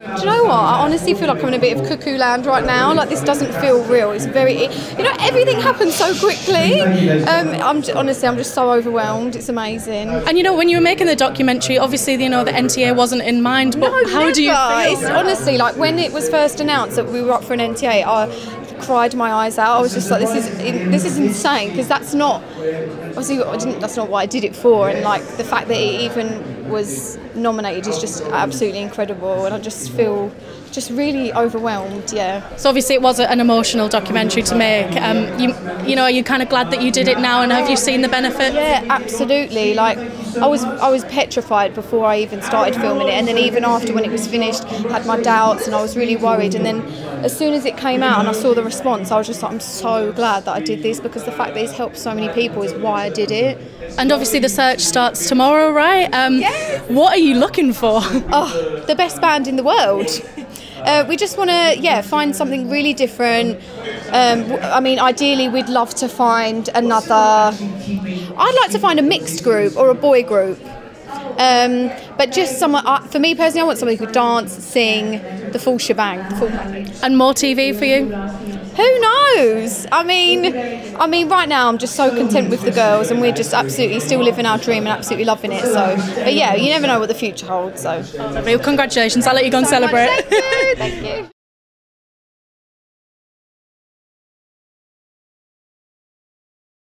Do you know what? I honestly feel like I'm in a bit of cuckoo land right now. Like this doesn't feel real. It's very, you know, everything happens so quickly. Um, I'm j- honestly, I'm just so overwhelmed. It's amazing. And you know, when you were making the documentary, obviously, you know, the NTA wasn't in mind, but how do you feel? It's honestly like when it was first announced that we were up for an NTA, I cried my eyes out. I was just like, this is this is insane because that's not obviously I didn't, that's not what I did it for, and like the fact that it even was nominated is just absolutely incredible, and I just feel just really overwhelmed. Yeah. So obviously, it was an emotional documentary to make. Um, you, you know, are you kind of glad that you did it now, and have you seen the benefit? Yeah, absolutely. Like I was, I was petrified before I even started filming it, and then even after when it was finished, I had my doubts and I was really worried. And then as soon as it came out and I saw the response, I was just like, I'm so glad that I did this because the fact that it's helped so many people is why I did it. And obviously, the search starts tomorrow, right? Um, Yes. What are you looking for? Oh, the best band in the world. Uh, we just want to, yeah, find something really different. Um, I mean, ideally, we'd love to find another. I'd like to find a mixed group or a boy group. Um, but just someone, uh, for me personally, I want somebody who could dance, sing, the full shebang. The full and more TV for you? Who knows? I mean, I mean, right now I'm just so content with the girls, and we're just absolutely still living our dream and absolutely loving it. So, but yeah, you never know what the future holds. So, Well, congratulations. I'll let you go and celebrate. Thank you. Thank you.